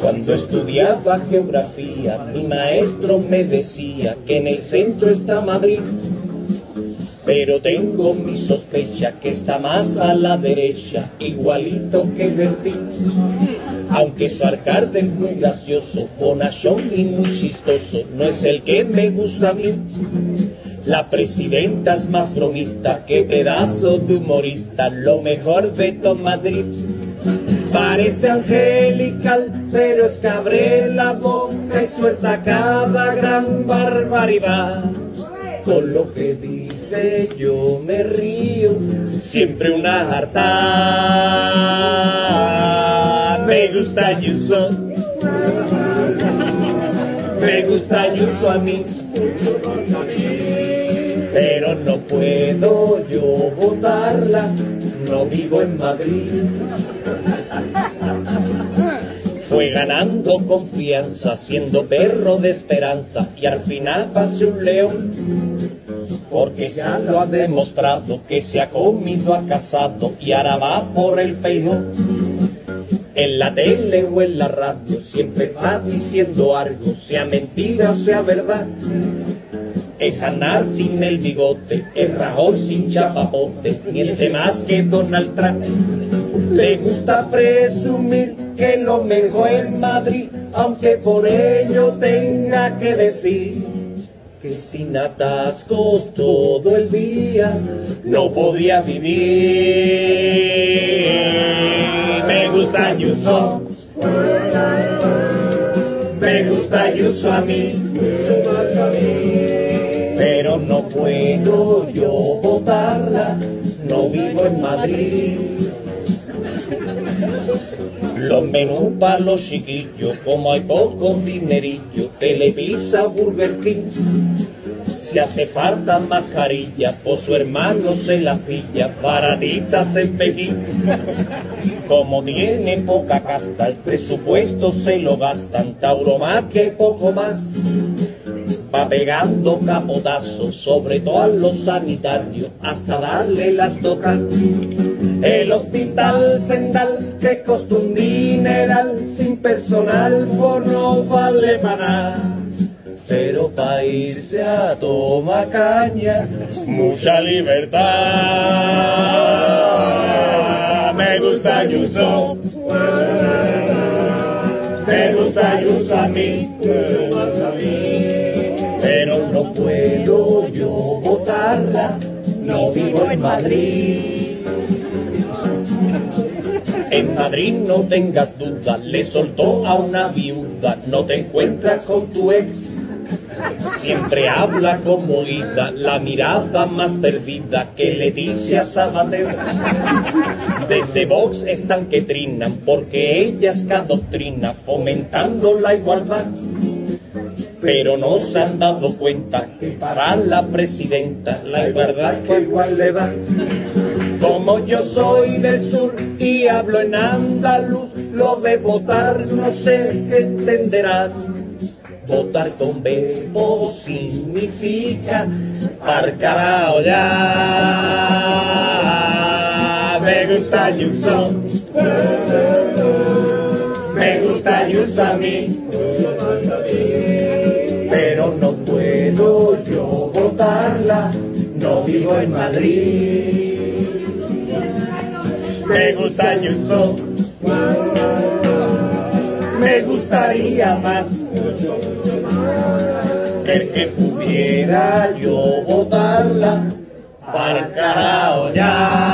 Cuando estudiaba geografía, mi maestro me decía que en el centro está Madrid. Pero tengo mi sospecha que está más a la derecha, igualito que Bertín. Aunque su alcalde es muy gracioso, bonachón y muy chistoso, no es el que me gusta a mí. La presidenta es más bromista que pedazo de humorista, lo mejor de todo Madrid. Parece angelical, pero es que abre la boca y suelta cada gran barbaridad. Con lo que dice yo me río, siempre una harta. Me gusta Ayuso, me gusta Ayuso a mí, pero no puedo yo votarla, no vivo en Madrid. Fue ganando confianza, siendo perro de esperanza, y al final pasé un león. Porque ya lo ha demostrado que se ha comido a casado y ahora va por el feijo. En la tele o en la radio siempre está diciendo algo, sea mentira o sea verdad. Es Anar sin el bigote, es Rajoy sin chapapote, miente más que Donald Trump. Le gusta presumir que lo mejor es Madrid, aunque por ello tenga que decir que sin atascos todo el día no podría vivir. Me gusta Ayuso, me gusta Ayuso a mí, pero no puedo yo votarla, no vivo en Madrid. Los menús para los chiquillos, como hay pocos dinerillos, Televisa, Burger King. Si hace falta mascarilla, por su hermano se la pilla, baratitas en Pekín. Como tienen poca casta, el presupuesto se lo gastan, Tauro más que poco más. Va pegando capotazos, sobre todo a los sanitarios, hasta darle las tocas. El hospital Sendal que costó un dineral, sin personal por no vale nada. Pero para irse a toma caña, mucha libertad. Me gusta Ayuso, me gusta Ayuso a mí, pero no puedo yo votarla, no vivo en Madrid. En Madrid no tengas duda, le soltó a una viuda, no te encuentras con tu ex. Siempre habla como ida, la mirada más perdida que Leticia Sabater. Desde Vox están que trinan, porque ellas que adoctrina, fomentando la igualdad. Pero no se han dado cuenta que para la presidenta la igualdad que igual le da. Como yo soy del sur y hablo en andaluz, lo de votar no sé si entenderán. Votar con Bebo significa par carajo ya. Me gusta Ayuso, me gusta Ayuso a mí, pero no puedo yo votarla, no vivo en Madrid. Me gusta Ayuso, me gustaría más el que pudiera yo votarla para el.